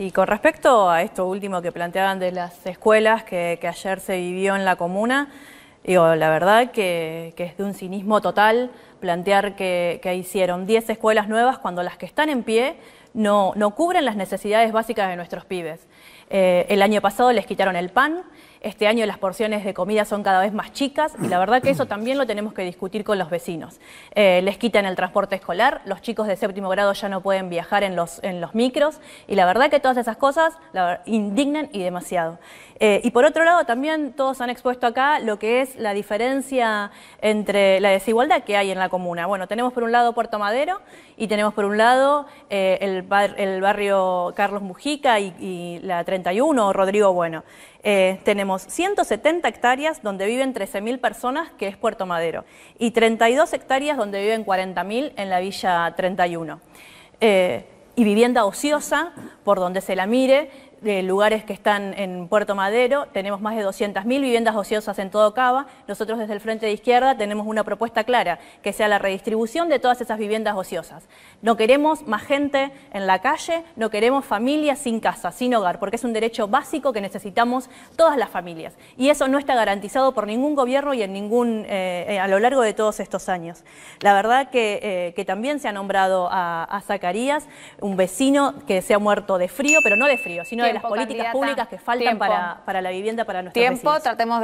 Sí, con respecto a esto último que planteaban de las escuelas que, ayer se vivió en la comuna, digo, la verdad que, es de un cinismo total plantear que, hicieron 10 escuelas nuevas cuando las que están en pie no, cubren las necesidades básicas de nuestros pibes. Eh, el año pasado les quitaron el pan, este año las porciones de comida son cada vez más chicas y la verdad que eso también lo tenemos que discutir con los vecinos. Eh, les quitan el transporte escolar, los chicos de séptimo grado ya no pueden viajar en los, en los micros y la verdad que todas esas cosas la, indignan y demasiado. Eh, y por otro lado, también todos han expuesto acá lo que es la diferencia entre la desigualdad que hay en la comuna. Bueno, tenemos por un lado Puerto Madero y tenemos por un lado el, barrio Carlos Mujica y, la 31, Rodrigo Bueno. tenemos 170 hectáreas donde viven 13.000 personas, que es Puerto Madero, y 32 hectáreas donde viven 40.000 en la Villa 31. Eh, y vivienda ociosa, por donde se la mire, de lugares que están en Puerto Madero, tenemos más de 200.000 viviendas ociosas en todo Cava. Nosotros desde el Frente de Izquierda tenemos una propuesta clara, que sea la redistribución de todas esas viviendas ociosas. No queremos más gente en la calle, no queremos familias sin casa, sin hogar, porque es un derecho básico que necesitamos todas las familias. Y eso no está garantizado por ningún gobierno y en ningún, eh, a lo largo de todos estos años. La verdad que, eh, también se ha nombrado a, a Zacarías, un vecino que se ha muerto de frío, pero no de frío, sino de de las políticas públicas que faltan para, para, la vivienda para nuestros Tiempo, tratemos